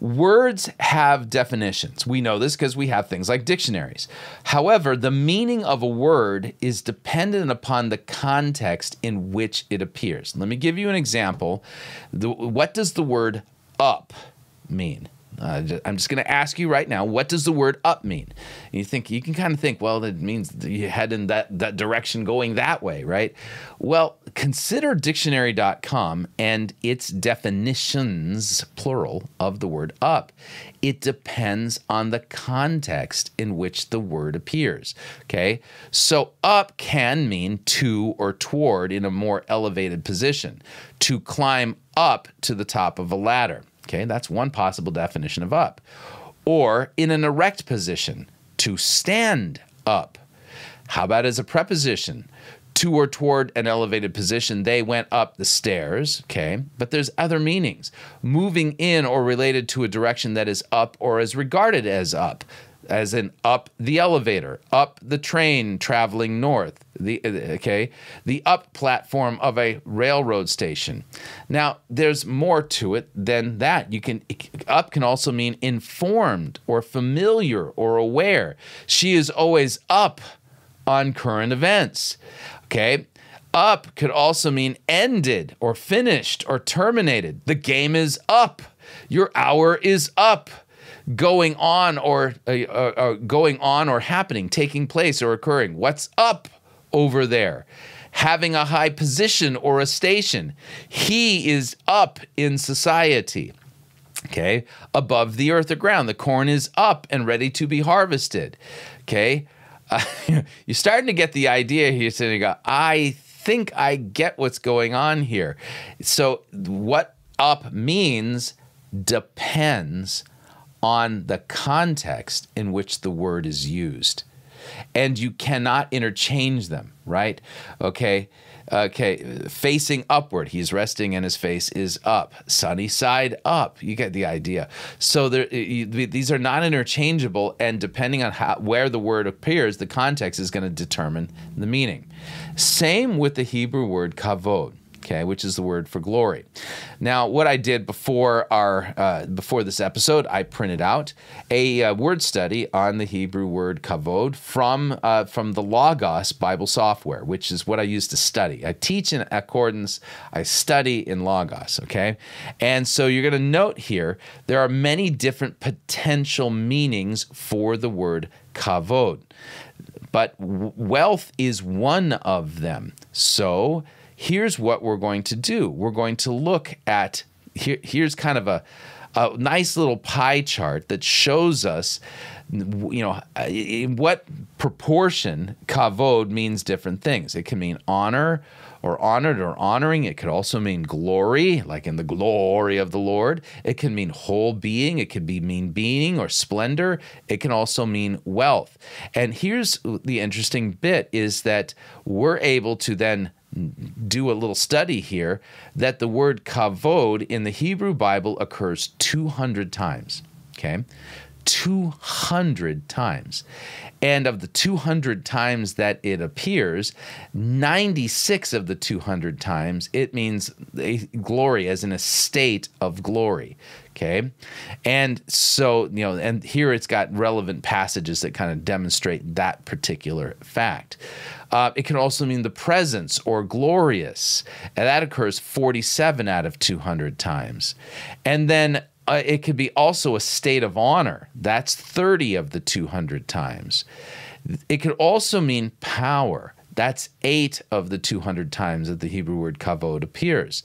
Words have definitions. We know this because we have things like dictionaries. However, the meaning of a word is dependent upon the context in which it appears. Let me give you an example. The, what does the word up mean? Uh, I'm just going to ask you right now, what does the word up mean? And you think you can kind of think, well, it means you head in that that direction, going that way, right? Well, consider dictionary.com and its definitions, plural, of the word up. It depends on the context in which the word appears. Okay, so up can mean to or toward in a more elevated position, to climb up to the top of a ladder. Okay, that's one possible definition of up. Or in an erect position, to stand up. How about as a preposition? To or toward an elevated position, they went up the stairs. Okay, but there's other meanings. Moving in or related to a direction that is up or is regarded as up as in up the elevator, up the train traveling north, the okay, the up platform of a railroad station. Now, there's more to it than that. You can up can also mean informed or familiar or aware. She is always up on current events. Okay? Up could also mean ended or finished or terminated. The game is up. Your hour is up going on or uh, uh, uh, going on or happening, taking place or occurring. What's up over there? Having a high position or a station. He is up in society. Okay, above the earth or ground. The corn is up and ready to be harvested. Okay, uh, <laughs> you're starting to get the idea here. Go, I think I get what's going on here. So, what up means depends on the context in which the word is used. And you cannot interchange them, right? Okay. Okay, facing upward. He's resting and his face is up. Sunny side up. You get the idea. So there, you, these are not interchangeable, and depending on how, where the word appears, the context is going to determine the meaning. Same with the Hebrew word kavod okay, which is the word for glory. Now, what I did before our uh, before this episode, I printed out a uh, word study on the Hebrew word kavod from uh, from the Logos Bible software, which is what I use to study. I teach in Accordance, I study in Logos, okay? And so you're going to note here there are many different potential meanings for the word kavod. But wealth is one of them. So here's what we're going to do. We're going to look at here, here's kind of a, a nice little pie chart that shows us you know in what proportion kavod means different things. It can mean honor or honored or honoring. It could also mean glory like in the glory of the lord. It can mean whole being. It could be mean being or splendor. It can also mean wealth. And here's the interesting bit is that we're able to then do a little study here that the word kavod in the Hebrew Bible occurs 200 times. Okay. 200 times. And of the 200 times that it appears, 96 of the 200 times it means glory as in a state of glory. Okay. And so, you know, and here it's got relevant passages that kind of demonstrate that particular fact. Uh, it can also mean the presence or glorious. And that occurs 47 out of 200 times. And then uh, it could be also a state of honor. That's 30 of the 200 times. It could also mean power. That's eight of the 200 times that the Hebrew word kavod appears.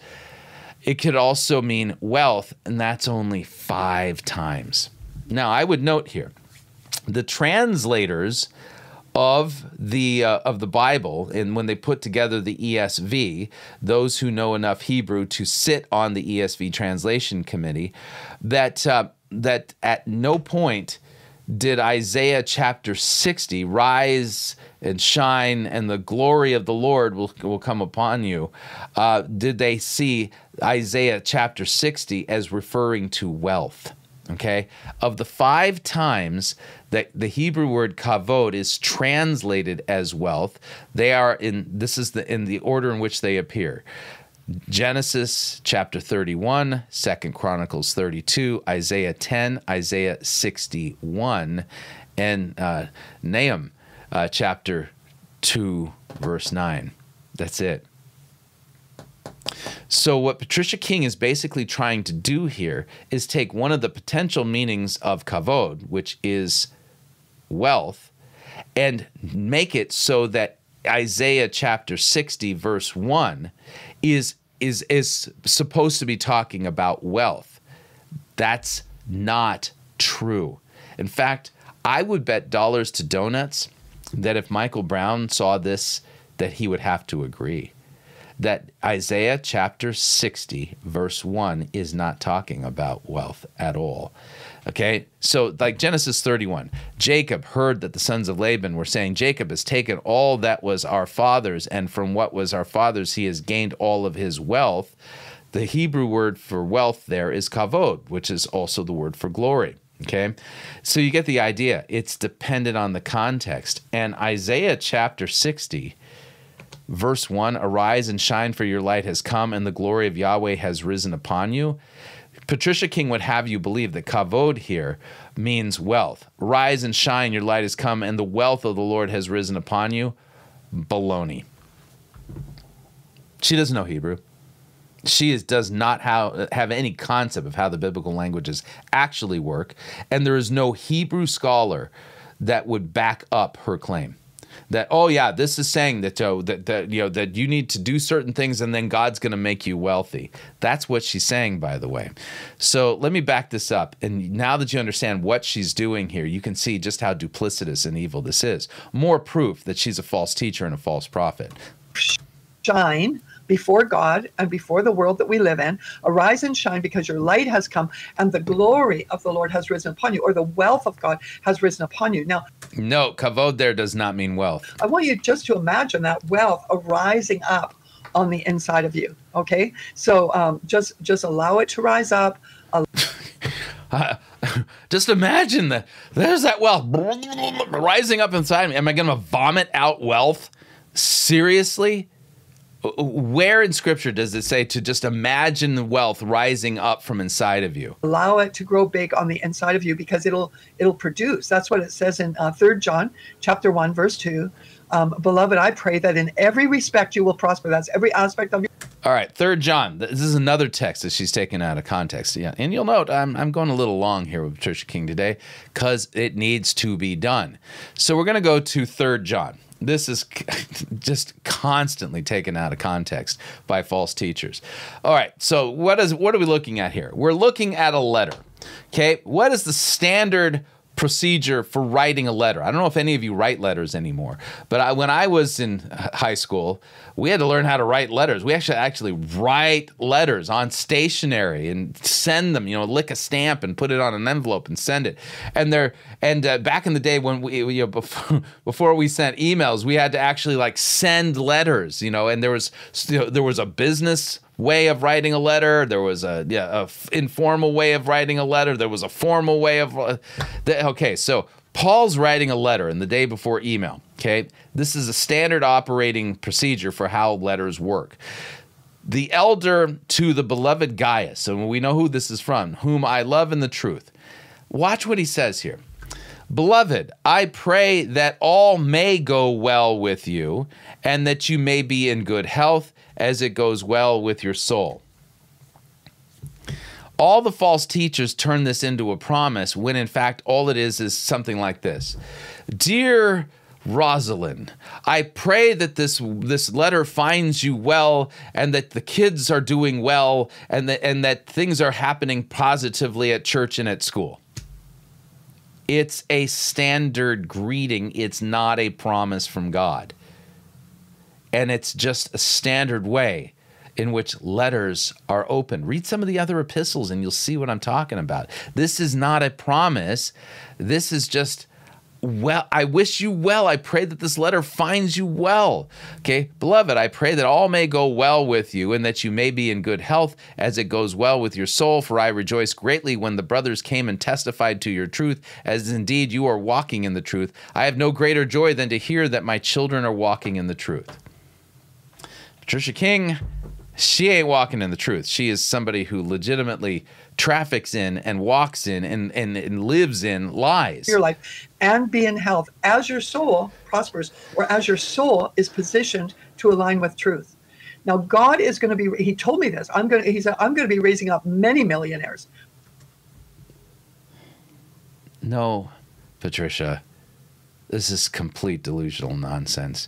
It could also mean wealth, and that's only five times. Now, I would note here the translators of the uh, of the Bible, and when they put together the ESV, those who know enough Hebrew to sit on the ESV translation committee, that uh, that at no point did Isaiah chapter 60 rise and shine and the glory of the Lord will, will come upon you? Uh, did they see Isaiah chapter 60 as referring to wealth? Okay. Of the five times that the Hebrew word kavod is translated as wealth, they are in this is the in the order in which they appear. Genesis chapter 31, 2 Chronicles 32, Isaiah 10, Isaiah 61, and uh, Nahum uh, chapter 2, verse 9. That's it. So, what Patricia King is basically trying to do here is take one of the potential meanings of kavod, which is wealth, and make it so that Isaiah chapter 60, verse 1 is is is supposed to be talking about wealth. That's not true. In fact, I would bet dollars to donuts that if Michael Brown saw this, that he would have to agree that Isaiah chapter 60, verse 1, is not talking about wealth at all. Okay, so like Genesis 31, Jacob heard that the sons of Laban were saying, Jacob has taken all that was our father's, and from what was our father's, he has gained all of his wealth. The Hebrew word for wealth there is kavod, which is also the word for glory. Okay, so you get the idea. It's dependent on the context. And Isaiah chapter 60, verse 1 Arise and shine, for your light has come, and the glory of Yahweh has risen upon you Patricia King would have you believe that kavod here means wealth. Rise and shine, your light has come, and the wealth of the Lord has risen upon you. Baloney. She doesn't know Hebrew. She is, does not have, have any concept of how the biblical languages actually work, and there is no Hebrew scholar that would back up her claim that oh yeah this is saying that oh, that that you know that you need to do certain things and then God's going to make you wealthy. That's what she's saying by the way. So let me back this up and now that you understand what she's doing here, you can see just how duplicitous and evil this is. More proof that she's a false teacher and a false prophet. Shine before God and before the world that we live in. Arise and shine because your light has come and the glory of the Lord has risen upon you, or the wealth of God has risen upon you. Now, no, kavod there does not mean wealth. I want you just to imagine that wealth arising up on the inside of you. Okay, so um, just just allow it to rise up. <laughs> just imagine that there's that wealth rising up inside me. Am I going to vomit out wealth? Seriously? Where in scripture does it say to just imagine the wealth rising up from inside of you? Allow it to grow big on the inside of you because it'll it'll produce. That's what it says in uh, Third John chapter one verse two. Um, Beloved, I pray that in every respect you will prosper. That's every aspect of your. All right, Third John. This is another text that she's taken out of context. Yeah, and you'll note I'm I'm going a little long here with Patricia King today because it needs to be done. So we're going to go to Third John this is <laughs> just constantly taken out of context by false teachers. All right, so what is what are we looking at here? We're looking at a letter. Okay, what is the standard procedure for writing a letter. I don't know if any of you write letters anymore, but I, when I was in high school, we had to learn how to write letters. We actually actually write letters on stationery and send them. You know, lick a stamp and put it on an envelope and send it. And there and uh, back in the day when we you know <laughs> before, before we sent emails, we had to actually like send letters. You know, and there was you know, there was a business way of writing a letter. There was a yeah, a f- informal way of writing a letter. There was a formal way of. Uh, the, okay, so Paul's writing a letter in the day before email. Okay, this is a standard operating procedure for how letters work. The elder to the beloved Gaius, and we know who this is from, whom I love in the truth. Watch what he says here. Beloved, I pray that all may go well with you, and that you may be in good health as it goes well with your soul. All the false teachers turn this into a promise when in fact all it is is something like this Dear Rosalind, I pray that this this letter finds you well and that the kids are doing well and that and that things are happening positively at church and at school. It's a standard greeting, it's not a promise from God and it's just a standard way in which letters are open. Read some of the other epistles and you'll see what I'm talking about. This is not a promise. This is just well, I wish you well. I pray that this letter finds you well. Okay, beloved, I pray that all may go well with you and that you may be in good health as it goes well with your soul. For I rejoice greatly when the brothers came and testified to your truth, as indeed you are walking in the truth. I have no greater joy than to hear that my children are walking in the truth. Patricia King, she ain't walking in the truth. She is somebody who legitimately traffics in and walks in and, and, and lives in lies. Your life and be in health as your soul prospers or as your soul is positioned to align with truth. Now God is going to be he told me this. I'm going to he said I'm going to be raising up many millionaires. No, Patricia. This is complete delusional nonsense.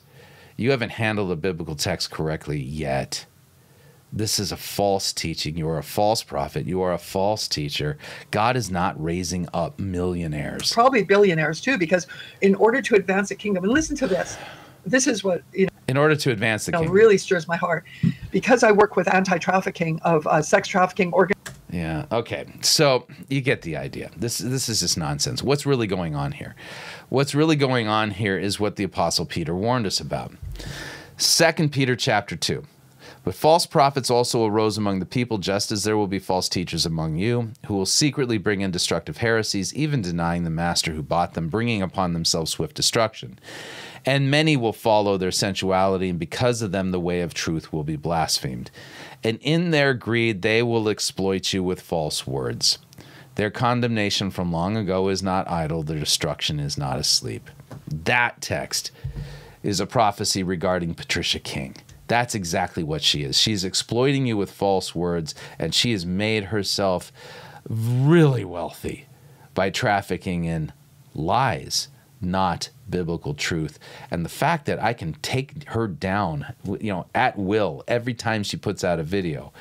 You haven't handled the biblical text correctly yet this is a false teaching. You are a false prophet. You are a false teacher. God is not raising up millionaires. Probably billionaires too, because in order to advance the kingdom, and listen to this, this is what you know. In order to advance the you know, kingdom, really stirs my heart, because I work with anti-trafficking of uh, sex trafficking organ. Yeah. Okay. So you get the idea. This this is just nonsense. What's really going on here? What's really going on here is what the apostle Peter warned us about. Second Peter chapter two. But false prophets also arose among the people, just as there will be false teachers among you, who will secretly bring in destructive heresies, even denying the master who bought them, bringing upon themselves swift destruction. And many will follow their sensuality, and because of them, the way of truth will be blasphemed. And in their greed, they will exploit you with false words. Their condemnation from long ago is not idle, their destruction is not asleep. That text is a prophecy regarding Patricia King. That's exactly what she is. She's exploiting you with false words, and she has made herself really wealthy by trafficking in lies, not biblical truth. And the fact that I can take her down, you know, at will every time she puts out a video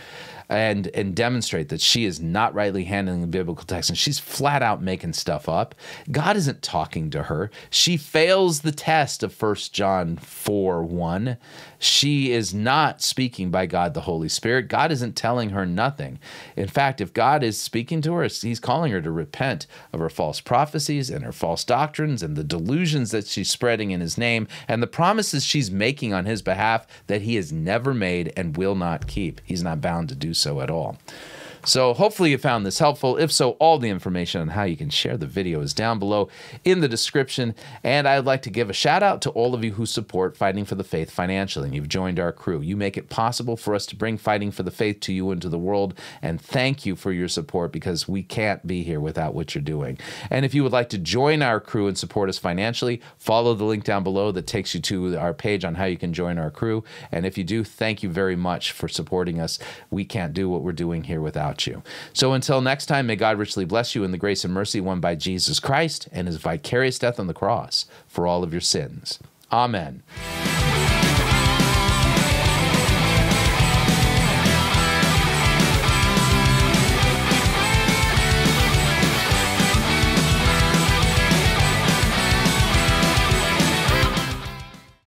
and and demonstrate that she is not rightly handling the biblical text and she's flat out making stuff up. God isn't talking to her. She fails the test of 1 John 4 1. She is not speaking by God the Holy Spirit. God isn't telling her nothing. In fact, if God is speaking to her, he's calling her to repent of her false prophecies and her false doctrines and the delusions that she's spreading in his name and the promises she's making on his behalf that he has never made and will not keep. He's not bound to do so at all. So hopefully you found this helpful. If so, all the information on how you can share the video is down below in the description. And I'd like to give a shout out to all of you who support Fighting for the Faith financially and you've joined our crew. You make it possible for us to bring Fighting for the Faith to you and to the world. And thank you for your support because we can't be here without what you're doing. And if you would like to join our crew and support us financially, follow the link down below that takes you to our page on how you can join our crew. And if you do, thank you very much for supporting us. We can't do what we're doing here without about you. So until next time, may God richly bless you in the grace and mercy won by Jesus Christ and his vicarious death on the cross for all of your sins. Amen.